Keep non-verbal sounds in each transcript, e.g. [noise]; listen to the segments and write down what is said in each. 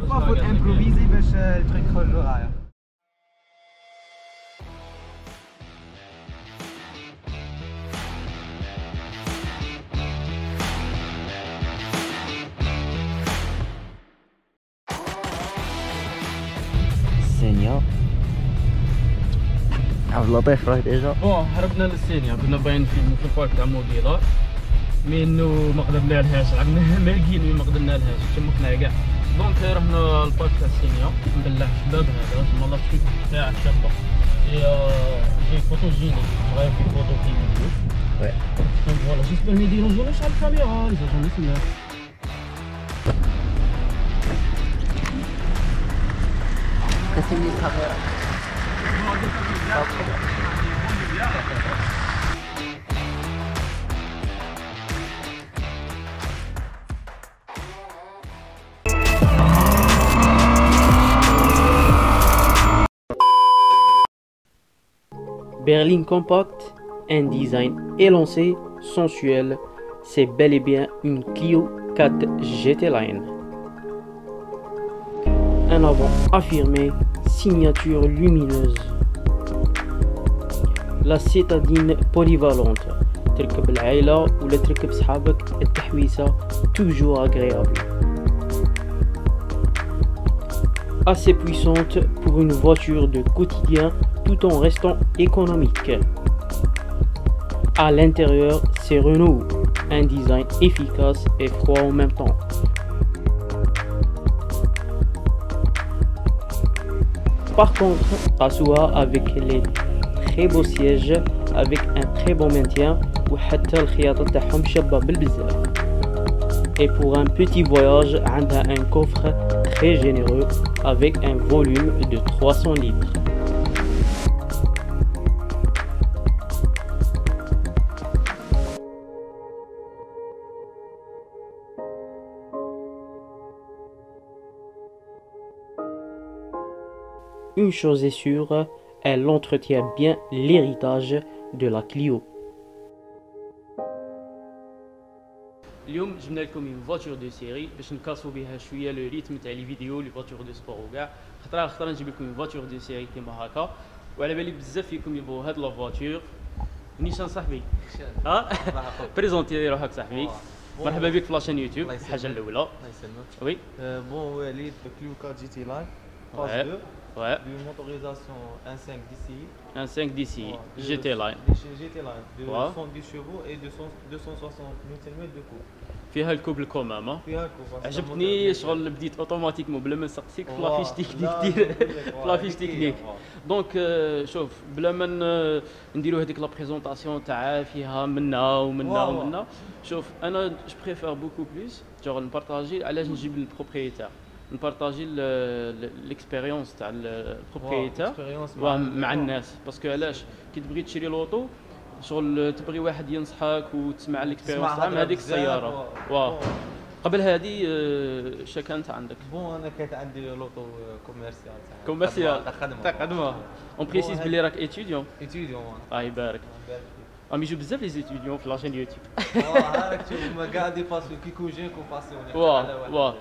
des fois faut improviser باش غاية السينيا عبد اللطيف راه déjà bon هربنا للسينيا كنا باين في في ال parc تاع موبيلا مي انه ما قدرنا لهاش عندنا مالكين مي ما قدرنا لهاش تمكنا كاع. دونك رحنا البارك تاع السينيا نبلع الشباب هذا تسمى الله تشوف تاع شابة. هي جي فوتوجينيك غير في فوتو في فيديو وي. دونك فوالا جيسبر ما يديرونجوناش على الكاميرا لي زاجونيست كتسمي الكاميرا berline compacte, un design élancé, sensuel, c'est bel et bien une Clio 4 GT Line. Un avant affirmé, signature lumineuse. La citadine polyvalente, telle que l'aïla ou le truc et toujours agréable. Assez puissante pour une voiture de quotidien tout en restant économique. À l'intérieur, c'est Renault, un design efficace et froid en même temps. Par contre, Passoua avec les très beaux sièges, avec un très bon maintien, et pour un petit voyage, on a un coffre très généreux avec un volume de 300 litres. Une chose est sûre, elle entretient bien l'héritage de la Clio. اليوم جبنا لكم une voiture de série باش ن cass و بها شوية le rythme تاع les vidéos les voitures de sport وكاع خطره على خطرة نجيب لكم une voiture de série كيما هكا. وعلى بالي بزاف فيكم يبغوا هاد la voiture نيشان صاحبي. ها présenter [laughs] روحك صاحبي. مرحبا بك في la chaîne YouTube الله يسلمك. الحاجة الأولى. الله يسلمك. oui. Euh, bon, Walid, le Clio 4 GT Line, phase Ouais. 2, Ouais, d'une motorisation 1.5 DCI. un 5 dCi, Ouais, de- GT Line. de chez GT Line, de Ouais. 110 chevaux et de 100 260 Nm de couple. فيها الكوب الكمام ها فيها الكوب parce que عجبتني moteur- شغل بديت اوتوماتيكمون بلا ما نسقسيك في Wow. لافيش تكنيك لا، دير نقول لك، في wow, لافيش هذيك هي، تكنيك wow. دونك آه، شوف بلا ما ن- نديرو هذيك لا بريزونطاسيون تاع فيها منا ومنا واو. ومنا شوف أنا جو بريفير بوكو بلوس جوغ نبارطاجي علاش نجيب البروبريتير نبارطاجي ليكسبيريونس تاع البروبريتير مع-. الناس. باسكو علاش؟ كي تبغي تشري لوطو شغل تبغي واحد ينصحك وتسمع الاكسبيريونس تسمع تاع هذيك السيارة. واه. قبل هذه آه، شا كانت عندك. بون أنا كانت عندي لوطو كوميرسيال تاع كوميرسيال تاع خدمة. تاع خدمة. اون بريسيز بلي راك اتيديون ايتيديون الله يبارك. راهم يجوا بزاف لي اتيديون في لاشين يوتيوب تشوف هما كاع دي باسيو كي كوجين كو باسيوني واه،. واه.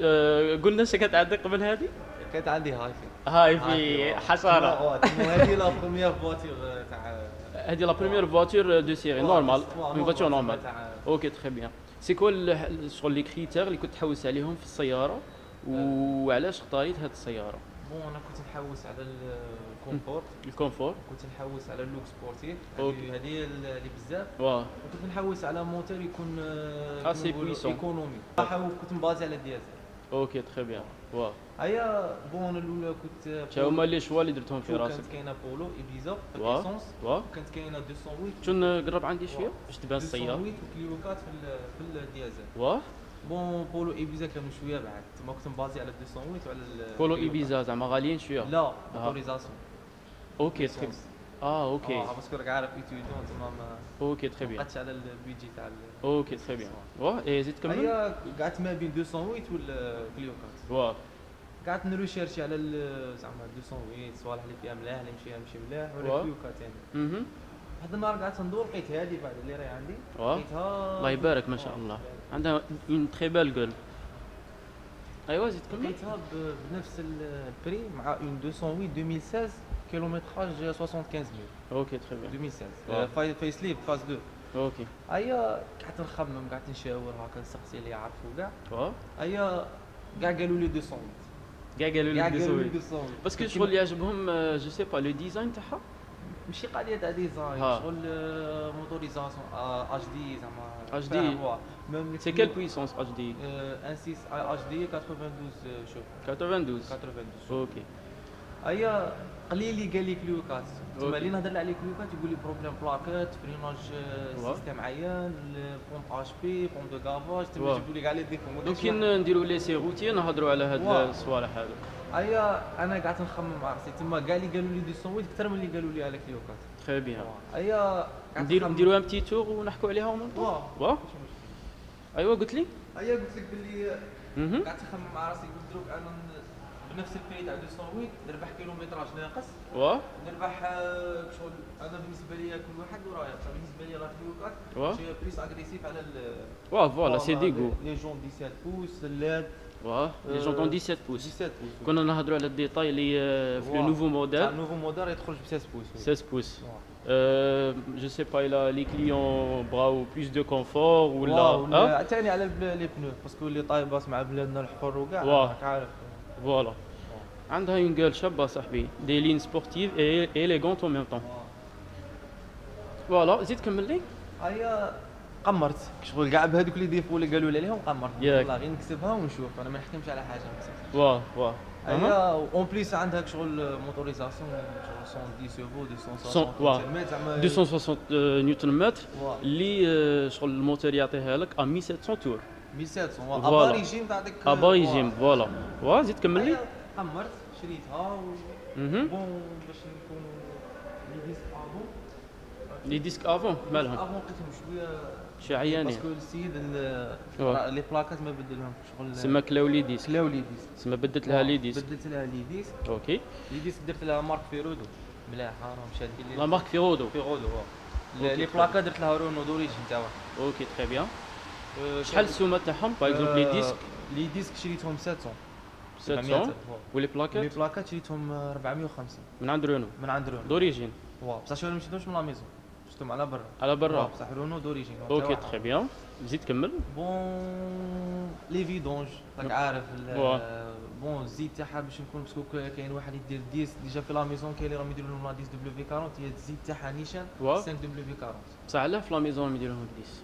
آه، قلنا شا كانت عندك قبل هذه كانت عندي هاي. في هاي في. حشره تما هذه لا première voiture تاع هذه la première voiture de série normale une voiture normale OK très bien c'est quoi ال- شغل les critères اللي كنت تحوس عليهم في السيارة؟ وعلاش اختاريت هذه السيارة؟ bon أنا كنت نحوس على ال confort ال confort كنت نحوس على ال look sportif. هذه اللي بزاف واه وكنت نحوس على موتور يكون Assez puissant. économique كنت م basé على ال diesel OK très bien واه هيا bon الاولى كنت شا هما les choix اللي درتهم في راسك كانت كاينة Polo Ibiza essence كانت كاينة 208 شنو قرب عندي شوية باش تبان السياره 208 و Clio 4 في ال- في الديازل واه bon Polo Ibiza كانوا شوية بعد تما كنت م basé على 208 وعلى Polo Ibiza زعما غاليين شوية. la motorisation OK très آه OK آه parce que راك عارف étudiant تما ما OK très bien على البيجي تاع OK très bien واه اي زيد كمل هيا قعدت ما بين 208 وال Clio 4 واه قعدت ن rechercher على زعما 208 صوالح اللي فيها ملاح اللي مشيها مشي ملاح. ولا Clio 4 ثاني أها واحد النهار قعدت ندور لقيت هذه بعد اللي راهي عندي. لقيتها الله يبارك ما شاء الله. عندها une très belle gueule أيوا زيد كمل لقيتها بنفس ال- ال prix مع une 208 2016 kilométrage 75000 OK très bien. 2016 واه. آه، فاي فايس ليف phase 2 أوكي. هيا قعدت نخمم قعدت نشاور هكا نسقسي اللي يعرفوا كاع. هيا كاع قالوا لي 208 كاع قالوا لي قالوا لي ديزوي 208 باسكو شغل يعجبهم جو سي با لو ديزاين تاعها؟ ماشي قضية تاع ديزاين. شغل موتوريزاسيون اش دي زعما. فاهم، واو. ميم سي كيل بويسونس اتش دي ان 6 اش دي 92 شوف 92 92 أوكي هيا قليل اللي قال لي كلوكات تما. اللي نهضر عليه كلوكات يقول لي بروبليم بلاكات فريناج واو. سيستيم عيان بومب اش بي بومب دو كافاج تما. يجيبوا لي كاع لي ديفو ما دونك كي. نديروا لي سي روتي نهضروا على هاد. الصوالح هادو هيا أنا قعدت نخمم مع راسي. تما كاع اللي قالوا لي 208 أكثر من اللي قالوا لي على كلوكات تري بيان هيا قعدت ندير نخمم. نديروا ان بتي تور ونحكوا عليها اون واو. واه ايوا قلت لي. هيا قلت لك باللي. قعدت نخمم مع راسي. قلت دروك أنا بنفس ال prix تاع 208 نربح kilométrage ناقص. واه نربح آه، شغل. أنا بالنسبة لي كل واحد ورايا. بالنسبة لي راه Clio 4 واه. très agressive على واه voilà c'est ديغو les jantes 17 pouces ال LED واه les jantes 17 pouces 17 pouces كنا نهضروا على الديتاي اللي آه، في لو واه. nouveau تاع modèle ال nouveau modèle يدخل ب 16 pouces 16 pouces. واه. Euh, je sais pas, il a, les clients bravo plus de confort ou là. واو Hein? ولا- عتاني على البلا- les pneus parce que les taille basse مع بلادنا الحر وكاع واه. راك عارف Voilà. عندها une gueule شابة صاحبي des lignes sportives et élégantes en même temps. Voilà, زيد كمل لي. هيا قمرت شغل كاع بهذوك اللي défauts اللي قالوا لي عليهم قمرت. والله غير نكسبها ونشوف أنا ما نحكمش على حاجة نكسب واه واه. هيا en plus عندك شغل motorisation شغل 110 chevaux 260 Cent- واه. كيلومتر زعما 260 آه، نيوتن متر. اللي شغل الموتور يعطيها لك à 1700 tours 1700 voilà. à bas régime تعطيك à bas régime voilà واه زيد كمل لي. قمرت شريتها. bon باش نكونوا les disques avant les disques avant مالهم avant لقيتهم شوية شي عيانين. parce que السيد ال- واه. les plaquettes ما بدلهم شغل سما كلاو les disques. كلاو les disques. سما بدلت لها les disques. بدلت لها les disques. OK. les disques درت لها marque Ferodo. ملاحه راهم شادين لي. la marque Ferodo. Ferodo واه. les très plaquettes درت لها Renault d'origine تاعها OK très bien. شحال السومة تاعهم؟ par exemple les disques. les disques شريتهم 700 700 و les les plaquettes plaquettes شريتهم 450 من عند رونو؟ من عند Renault. d'origine. واو بصح شغل ما شريتهمش من la maison. شفتهم على برا. على برا. بصح Renault d'origine OK très bien زيد كمل. bon les vidanges راك عارف. bon الزيت تاعها باش نكون parce que ك- كاين واحد يدير 10 déjà في la maison كاين اللي راهم يديروا لهم لا 10 W في 40 هي الزيت تاعها نيشان واه. 5 W في 40 بصح علاه في la maison يديروهم dix.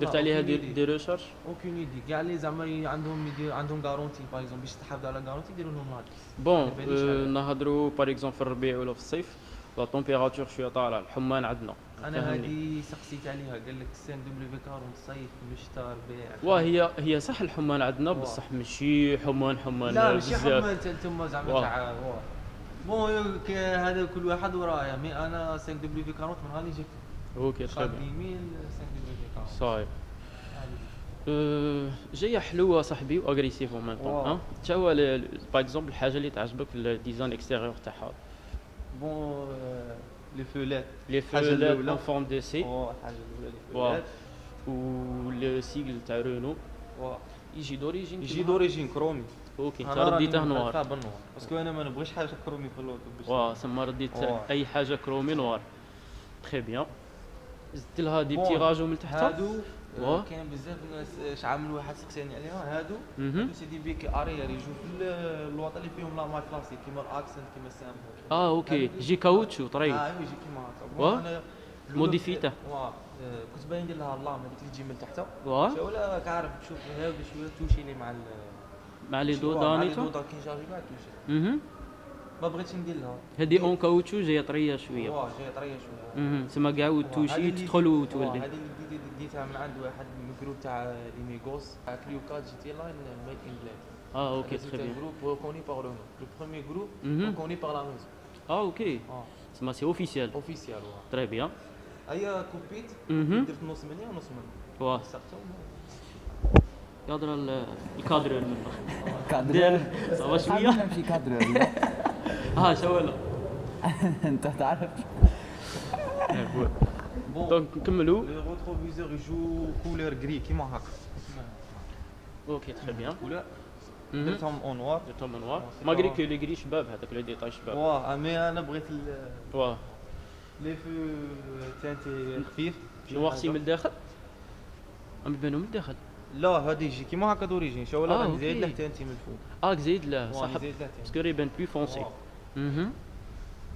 درت عليها des. des recherches aucune idée كاع اللي زعما عندهم يدير عندهم garantie par exemple باش تحافظ على garantie يديروا لهم 10 bon عليه. نهضروا par exemple في الربيع ولا في الصيف la température شوية طالعة الحمان عندنا أنا. هذه سقسيت عليها قال لك 5 W في 40 صيف مشتا ربيع واه هي صح الحمان عندنا. بصح ماشي حمان حمان لا ماشي. حملت أنتم زعما. تاع. bon هذا كل واحد ورايا mais أنا 5 W في 40 من غادي جبت OK خادمين 5 W في 40 صايب أه، جاية حلوة صاحبي و agressive en même temps تا هو par exemple الحاجة اللي تعجبك في ال design extérieur تاعها bon les feux LED les feux LED. en forme de C الحاجة الاولى les feux LED تاع رونو واه. يجي d'origine يجي d'origine chromé OK انت رديته noir بال noir parce que أنا ما نبغيش حاجة chromé في باش واه سما رديت. اي حاجة chromé noir très bien زدت لها des bon، petits rajouts من تحتها هادو. آه، كاين بزاف ناس شحال من واحد سقساني عليها هادو. هادو c'est des becs arrière يجوا في ال- الوطن اللي فيهم la malle classique كيما ال Accent كيما ال Symbol آه OK. يجي caoutchouc طري آه ايوا يجي كيما هكا. كنت- واه آه، كنت باين ندير لها ال lame هذيك اللي تجي من تحت ولا راك عارف تشوف هذا شوية توشي لي مع مع لي دو مع لي دانيتو دودا كي نشارجي كاع توشي. ما بغيتش ندير لها. هذه اون كاوتشو جاية طرية شوية. واه جاي طرية شوية. سما كاع وتوشي تدخل وتولي هذه اللي ديتها من عند واحد من جروب تاع لي ميغوس تاع كليوكات جي تي لاين ميد ان بلاد آه أوكي تري بيان جروب كوني باغ رونو لو بروميير جروب. كوني باغ لا ميزون آه أوكي. آه. سما سي اوفيسيال اوفيسيال واه تري بيان هيا كوبيت. درت نص مني ونص مني واه يهضر ال- الكادرور منه كادر. دير صافا شوية. نمشي كادر. [laughs] ها شو ولا انت تعرف دونك نكملوا لي روتروفيزور يجو كولور غري كيما هكا أوكي تري بيان كولور. درتهم اون نوار درتهم نوار سي ماغري كو لي غري شباب هذاك لي ديتاي شباب واه مي أنا بغيت ال- واه لي فو تانتي خفيف شنو واختي من الداخل ام يبانو من الداخل لا هادي يجي. كيما هكا دوريجين شو آه، ولا نزيد أوكي. له تانتي من الفوق آه زيد له صح. باسكو يبان بلو فونسي. أها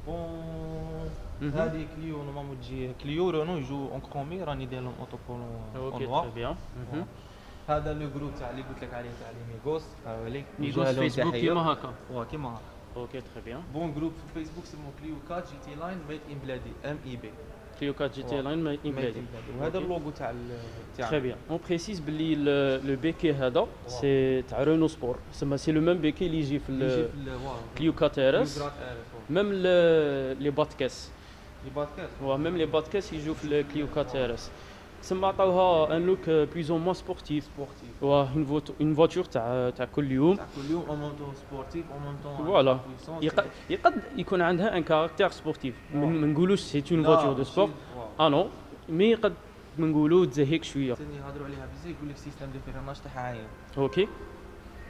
بون. هادي كليو نورمالمون تجي كليو رونو يجو اون كرومي راني داير لهم اوتو بولون اون أوكي تري بيان. هذا لو جروب تاع اللي قلت لك عليه تاع لي ميغوس MIGOS فيسبوك كيما هكا. واه كيما هكا. OK très bien bon groupe في فيسبوك سمو Clio 4 GT Line Made in بلادي MIB Clio 4 GT Line Made in بلادي وهذا اللوغو تاع ال- très bien on précise باللي le becquet هذا c'est تاع Renault Sport سما c'est le même becquet اللي يجي في Clio 4 RS Clio 4 RS même les bas de caisse لي هو même les bas de caisse يجوا في ال Clio 4 RS تسمى عطاوها un look plus ou moins sportif sportif واه une voiture تاع تاع كل يوم. تاع كل يوم en même temps sportive اون مون طون فوالا يق- يقد يكون عندها un caractère sportif ما. نقولوش c'est une voiture de sport آه non mais قد نقولوا تزهيك شوية. ثاني يهضروا عليها بزاف يقول لك système de freinage تاعها عاين. OK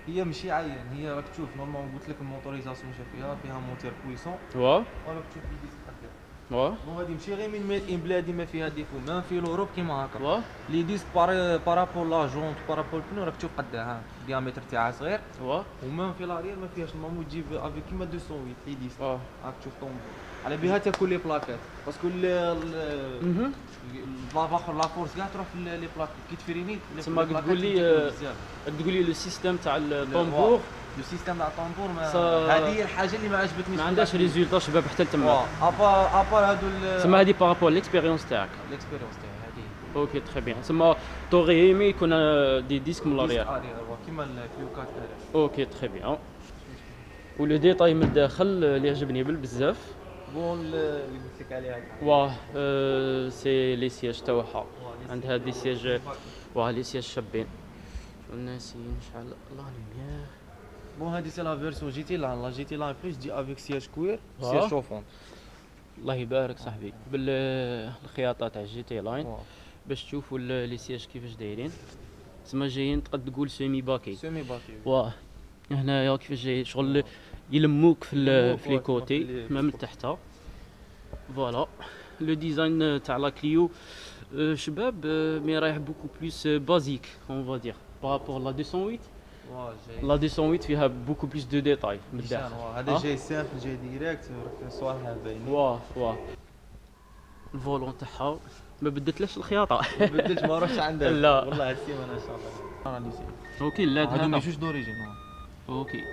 هي ماشي عين هي راك تشوف normalement قلت لك ال motorisation جا فيها فيها moteur puissant واه وراك تشوف les disques تاعها واه bon هادي ماشي غير من Made in بلادي ما فيها défauts ما في l'Europe كيما هكا لي ديسك بار بارابول لا جونت بارابول البنو راك تشوف قدها ال diamètre تاعها صغير و même في l'arrière ما فيهاش normalement تجيب avec كيما 208 لي ديسك واه راك تشوف طوم على بها تاكل les plaquettes parce que مهم. la force كاع تروح في les plaquettes كي تفريني plaquettes تقول لي،. تقول لي le système تاع واه. le système تاع الطنبور هذه هي الحاجة اللي ما عجبتنيش ما عندهاش résultat شباب حتى تما à part à part هادو تسمى هذه par rapport à l'expérience تاعك. ال expérience تاعي هذه OK très bien تسمى toujours aimé يكون آه، des disques من l'arrière كيما الكيوكات arrière OK très bien و le détail من الداخل آه، اللي عجبني بزاف. bon ال- اللي قلت لك عليها واه c'est les sièges تاعها عندها des sièges واه les sièges شابين. الناس نشعل الله. lumière bon هذه c'est la version GT لأن la GT لأن plus تجي avec sièges cuir. sièges شوفون الله يبارك صاحبي بالخياطه تاع GT Line. باش تشوفوا ال- les sièges كيفاش دايرين تسمى جايين تقد تقول semi-baquet semi-baquet واه هنايا كيفاش جاي شغل يلموك في في les côtés même من تحت voilà le design تاع la Clio شباب mais رايح beaucoup plus basique on va dire par rapport à la 208 واه جاي la 208 فيها beaucoup plus de détails من الداخل. هذا. جاي simple جاي direct صوالحها باينين واه واه ال volant تاعها ما بدلتلاش الخياطة. ما بدلت ما روحش عندها. [laughs] لا. والله هاد السيمانه إن شاء الله. راني OK لا هادو ما هذا يجوش d'origine. OK.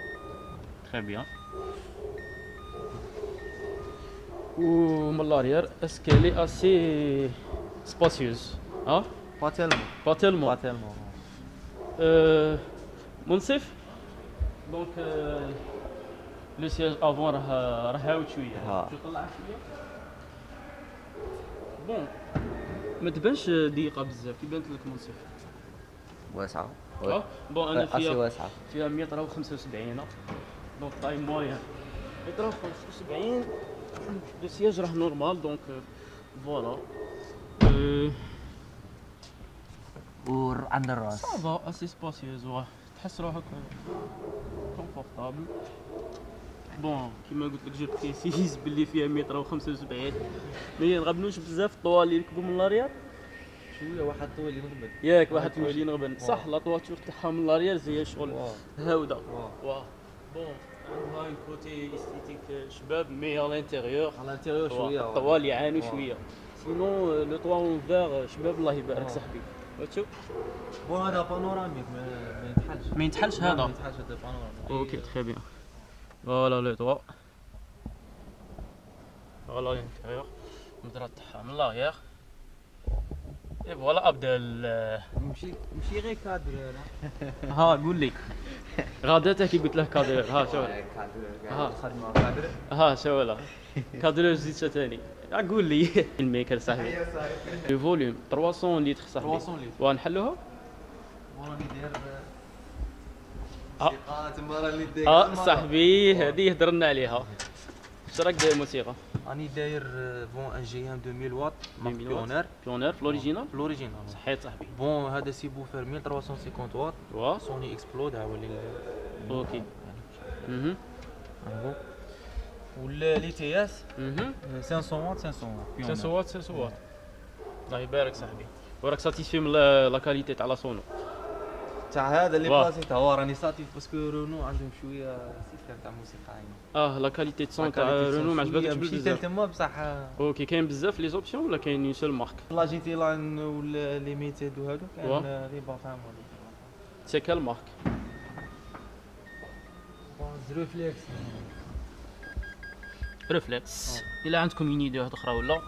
très bien و من l'arrière est-ce qu'elle est assez spacieuse ها pas tellement pas pas tellement tellement Euh, منصف؟ donc le siège avant راه راه هاوت شوية طلع شوية bon ما تبانش ضيقه بزاف كي بانت لك منصف واسعة آه bon أنا فيها واسعة فيها متر و75 donc taille متر و75 le siège راه normal donc voilà وعند الراس ça va assez spacieuse واه تحس روحك confortable bon كيما قلت لك je précise باللي فيها متر و75 ما ينغبنوش بزاف الطوال اللي يركبوا من l'arrière شوية واحد طويل ينغبن. ياك واحد تولي نغبن صح la toiture تاعها من l'arrière زي شغل. هاوده واه. bon عندها un côté esthétique شباب mais على ال intérieur على ال intérieur شوية. الطوال يعانوا. شوية. sinon le toit en verre شباب الله يبارك. صاحبي. وتشوف هذا panoramique ما ما يتحلش. ما ينتحلش لا، هذا. ما هذا panoramique. OK très bien voilà le toit. voilà ال intérieur المدرة تاعها من l'arrière et voilà أبدأ يمشي غير كادر [laughs] ها قول لي. غادته كي قلت له كادر. ها شو؟ [laughs] ها. خدمة قادر ها شو ولا؟ كادر زيد ثاني قول لي. [laughs] الميكر صاحبي. الفوليوم 300 لتر صاحبي. 300 لتر. ونحلوها؟ داير آه. موسيقى تما راني داير آه صاحبي هذه هدرنا عليها. اش راك داير موسيقى؟ راني داير بون ان جي ام 2000 واط مارك 2000 واط. بيونير بيونير في الاوريجينال في صحيت صاحبي. بون هذا سي بوفر 1350 واط وا سوني اكسبلود هاولي OK أها ولا les TS أها 500 واط 500 واط 500 واط 500 واط الله يبارك صاحبي وراك satisfait من la qualité تاع la sono تاع هذا اللي تاع هو راني satisfait parce que Renault عندهم شوية système تاع موسيقى آه la qualité de son تاع رونو ما عجبتكش مشيت بزاف تما بصح OK كاين بزاف les options ولا كاين une seule marque la GT Line ولا Limited وهادو. كان لي pas femme سي كال مارك ريفلكس الا عندكم اون ايدي واحدة أخرى ولا؟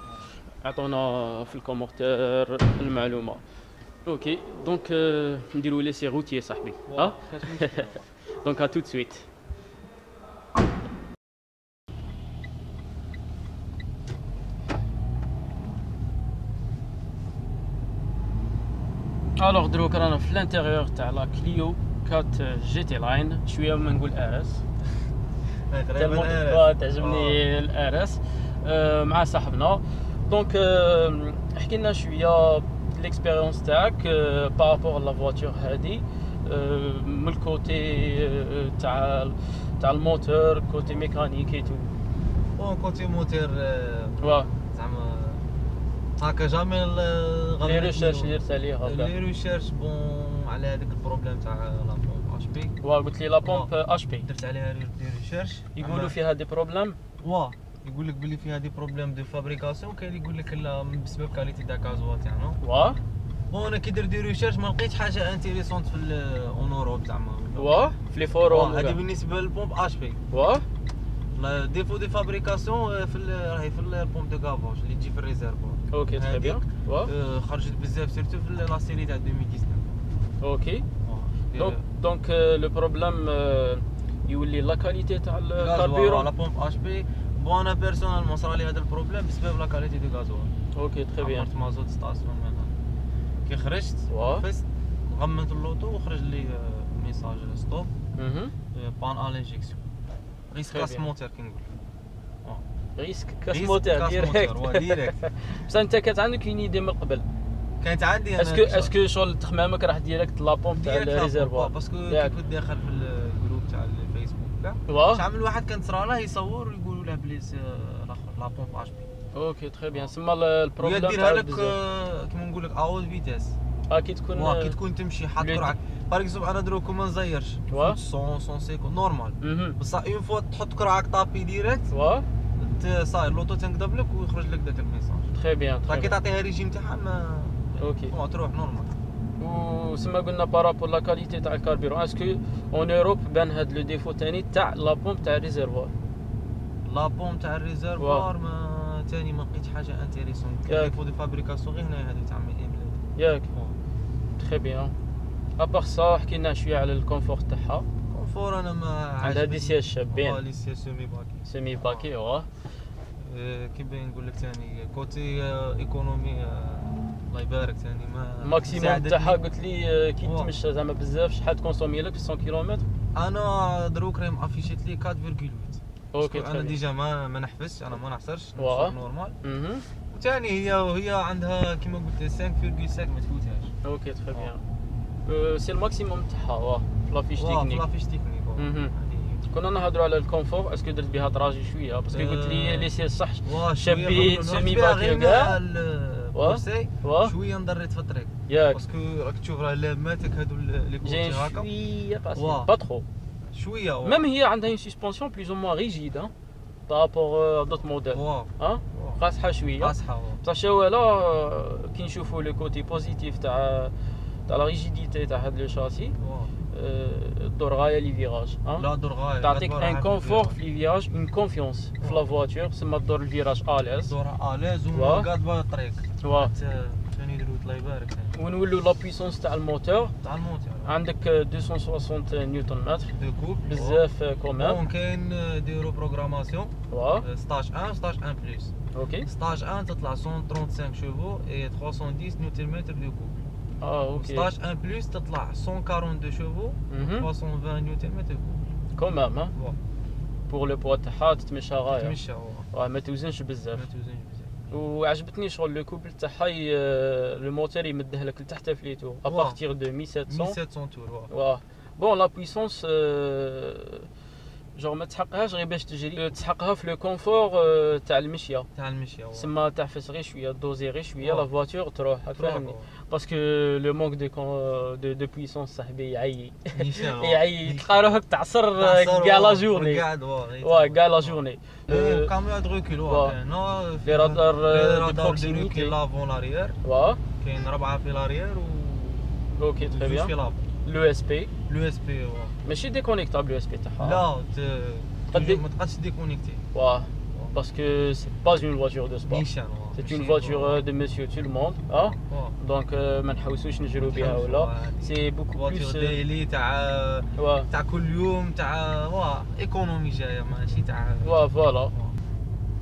عطونا في الكومنتير المعلومة. أوكي دونك آه، نديرو لي سي روتيي صاحبي. ها؟ دونك ا تو سويت alors دروك رانا في ال intérieur تاع la Clio 4 GT Line شوية ما نقول RS آه، تعجبني ال RS مع صاحبنا. donc آه، احكي لنا شوية ال expérience تاعك par rapport à la voiture هادي. آه، من ال côté آه، تاع تاع ال moteur côté mécanique et tout bon côté moteur واه زعما هكا jamais les recherches اللي درت عليه les recherches bon على هذاك ال problème تاع la P واه قلت لي la pompe HP درت عليها recherche يقولوا فيها des problèmes واه يقول لك بلي فيها des problèmes de fabrication كاين اللي يقول لك لا بسبب qualité تاع gasoil تاعنا واه bon أنا كي درت des recherches ما لقيتش حاجة intéressante في en Europe زعما. واه في les forums هذه. بالنسبة لل pompe HP le défaut de fabrication في راهي في ال pompe de gavage اللي تجي في ال réservoir OK très. bien خرجت بزاف surtout في la série تاع 2019 OK. donc donc le problème يولي la qualité تاع gasoil، لا ال carburant pompe HP bon أنا personnellement صرا لي هذا ال problème بسبب la qualité de gasoil OK très bien عمرت مازوت station منها كي خرجت. فزت غمنت اللوطو وخرج لي message stop. panne à l'injection risque casse. moteur كي نقول risque casse moteur direct بصح انت كانت عندك une idée من قبل. كانت عندي est-ce que est-ce que شغل تخمامك راح direct la pompe تاع ال réservoir؟ parce que. كنت داخل في ال groupe تاع الفيسبوك. كاع شعمل واحد كان صرا له يصور ويقولوا له بلي س- الآخر la pompe HP OK très bien سما ال problème ديرها تاع لك بزاف آه، كيما نقول لك أول vitesse. آه كي تكون كي تكون تمشي حاط كرعك par exemple أنا دروك ما نزيرش واه. 100 150 normal. بصح une fois تحط كرعك طابي ديريكت صاير لوطو تنقدب لك ويخرج لك داك ال message très bien très كي تعطيها ريجيم تاعها ما OK تروح normal وسما قلنا par rapport la qualité تاع ال carburant est-ce que en Europe بان هاد le défaut تاني تاع la pompe تاع ال réservoir لا تاع ال réservoir ما تاني ما لقيتش حاجة intéressante. défaut de fabrication غير هنايا هادو تاع مي بلاد ياك très bien à part ça حكينا شوية على ال confort تاعها confort أنا ما عندها دي سياج شابين لي c'est semi-baquets semi-baquets واه كي باين نقول لك ثاني côté économie الله يبارك ثاني ما ال maximum ساعدتني. تاعها قلت لي آه، كي. تمشى زعما بزاف شحال ت consommer لك؟ في 100 كيلومتر أنا دروك راهي مافيشيت لي 4.8 OK أنا déjà ما ما نحفزش أنا ما. نوصل normal. وثاني هي هي عندها كيما قلت 5.5 ما تفوتهاش. OK très bien c'est ال maximum تاعها واه في la fiche technique la fiche technique كنا نهضروا على ال confort est-ce que درت بها trajet شوية؟ parce que قلت لي. لي c'est صح. شابين، semi-baquets واه شوية نضريت في الطريق. ياك. parce que راك تشوف راه لاماتك هادو les côtés هكا شوية قاسي واه. با شوية. même هي عندها une suspension plus ou moins rigide par rapport d'autres modèles ها. قاصحه شوية قاصحه. بصح voilà كي نشوفوا le côté positif تاع تاع la rigidité تاع هاد le châssis واه. آه، الدور غايه les virages ها لا دور غاية تعطيك un confort في les virages une confiance في la voiture سما دور ال virage à l'aise دور à l'aise وما واه. قاد بها الطريق واه ت- ثاني دروت الله يبارك ثاني. ونولوا la puissance تاع الموتور تاع الموتور عندك 260 Newton mètre de couple بزاف quand même bon كاين دير reprogrammation واه stage 1 stage 1 plus OK stage 1 تطلع 135 chevaux et 310 Newton mètre de couple آه OK stage 1 plus تطلع 142 chevaux مهم. 320 Newton mètre couple quand même ها واه. pour le poids تاعها تتمشى غايه تمشى واه. واه ما توزنش ما بزاف توزنش بزاف وعجبتني شغل le couple تاعها ي- le moteur يمده لك لتحت في ليتو واه. à partir de 1700 1700 tours واه. واه bon la puissance جوغ ما تحققهاش غير باش تجري تحققها في le confort تاع المشيه تاع المشيه. سما تحفس غير شوية doser غير شوية. la voiture تروح فاهمني. parce que le manque de de de puissance صاحبي هو. يعيي تلقى روحك تعصر كاع la. journée وا كاع la journée caméra de recul وا. هو كاين هو لي في- radar de proximité l'avant l'arrière وا كاين ربعه في l'arrière و OK très في بيان لافون لو اس بي لو اس بي ماشي déconnectable l'ESP تاعها لا قد ت- ما تقدش déconnecter واه parce que c'est pas une voiture de sport نيشان هو. c'est ماشي une voiture de monsieur tout ال monde آه وا. donc ما نحوسوش نجرو بها ولا c'est beaucoup voiture plus daily تاع واه تاع كل يوم تاع وا économie جاية ماشي تاع واه voilà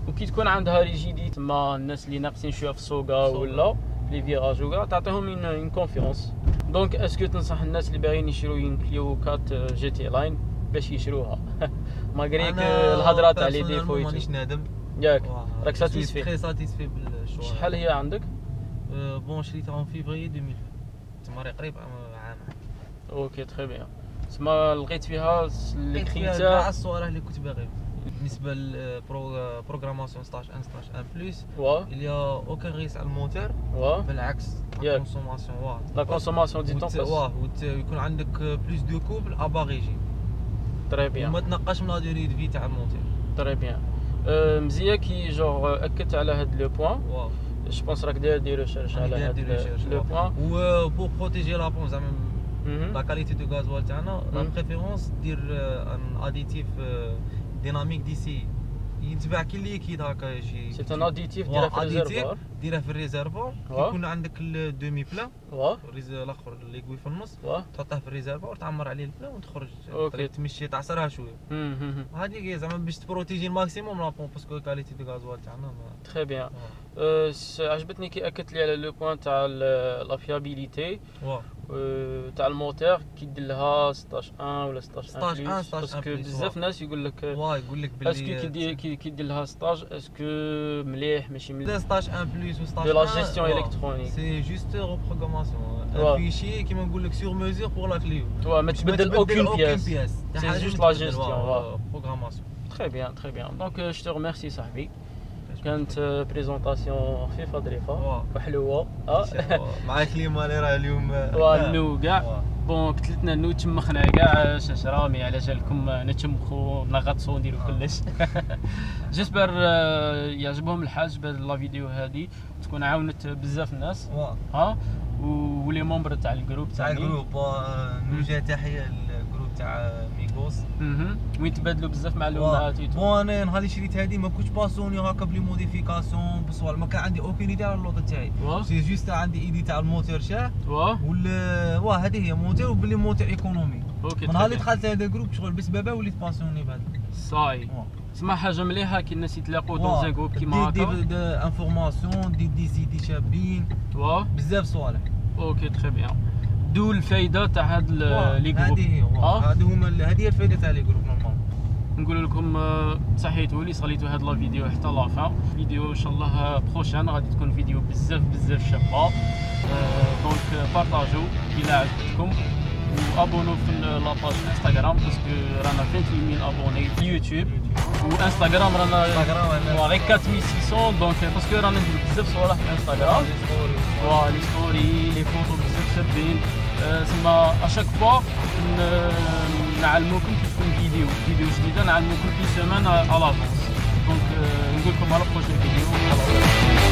وكي تكون عندها rigidité تما الناس اللي ناقصين شوية في السوقا السوقا. ولا les virages وكاع تعطيهم une une confiance donc est-ce que تنصح الناس اللي باغيين يشرو une Clio 4 GT Line باش يشروها malgré الهضره تاع les défauts مانيش نادم ياك. راك ساتيسفي très satisfait بالشوا شحال هي عندك bon شريتها في فيفري 2000 تما راه قريب عام OK très bien تسمى لقيت فيها les كاع critères الصوالح اللي كنت باغي بالنسبة لل programmation stage 1 stage 1 plus il y a aucun risque على الموتور بالعكس. la consommation واه la consommation descend واه وت- يكون عندك plus de couple اباغيجي très وما bien تنقاش من la durée de vie تاع ال moteur très bien مزيان كي جوغ اكدت على هاد le point je pense راك داير des recherches على هاد recherches، le. point و pour protéger la pompe زعما. la qualité de gasoil تاعنا la. préférence دير un additif dynamique دي سي يتباع كي liquide هكا يجي c'est un additif ديرها في additif. ال réservoir ديرها في ال réservoir واه. يكون عندك ال demi ال réserve الآخر اللي يقوي في النص تحطه في ال réservoir تعمر عليه ال plein وتخرج تمشي تعصرها شوية. هذيك زعما باش ت protéger ال maximum لا parce que qualité de gasoil تاعنا très bien عجبتني كي اكدت لي على le point تاع la fiabilité واه أه، تاع الموتور كي دير لها 16 1 ولا 16 16 1 16 باسكو بزاف. ناس يقول لك واه يقول لك est-ce que بلي دير كي كي دير لها 16 اسكو مليح ماشي مليح 16 1 plus و stage deux la gestion électronique c'est juste reprogrammation واه. un fichier كيما نقول لك sur mesure pour la Clio تو ما تبدل aucune pièce c'est juste la gestion programmation très bien très bien donc je te remercie صاحبي كانت présentation خفيفه ظريفه. وحلوة. مع climat اللي راه اليوم [laughs] والنو كاع. bon قتلتنا نو تمخنا كاع شاشره mais على جالكم نتمخو نغطسو نديرو كلش [laughs] j'espère يعجبهم الحال بهاد la vidéo هادي. تكون عاونت بزاف الناس. ها؟ و les membres تاع ال groupe تاع ال groupe واه، نوجه تحية تاع ميغوس. وين تبادلوا بزاف معلومات. bon أنا نهار اللي شريت هذه ما كنتش passionné هكا ب les modifications بصوالح ما كان عندي aucune idée على اللوطو تاعي c'est juste عندي idée تاع الموتور شاه ولا واه هذه هي موتور وبلي moteur économique من نهار اللي دخلت لهذا ال groupe شغل بسببه وليت passionné بهذا. صاي. سما حاجة مليحة كي الناس يتلاقوا. dans un groupe كيما دي هكا des informations des des idées شابين بزاف صوالح. OK très bien دو الفايدة تاع هاد les groupes هذه آه؟ هذه هما هذه هي الفائده تاع les groupes normal نقول لكم آه، صحيتوا لي صليتوا هاد la vidéo حتى la fin vidéo إن شاء الله prochaine غادي تكون فيديو بزاف بزاف شابة. آه، donc partagez إلى عجبتكم و abonnez في la page انستغرام parce que رانا 28000 abonnés في يوتيوب وانستغرام رانا غير 4600 donc parce que رانا ندير بزاف صوالح في انستغرام وا les stories les photos آه، تسمى à chaque fois نعلموكم كيف تكون vidéo vidéo جديدة نعلموكم في semaine à l'avance donc نقول لكم à la prochaine vidéo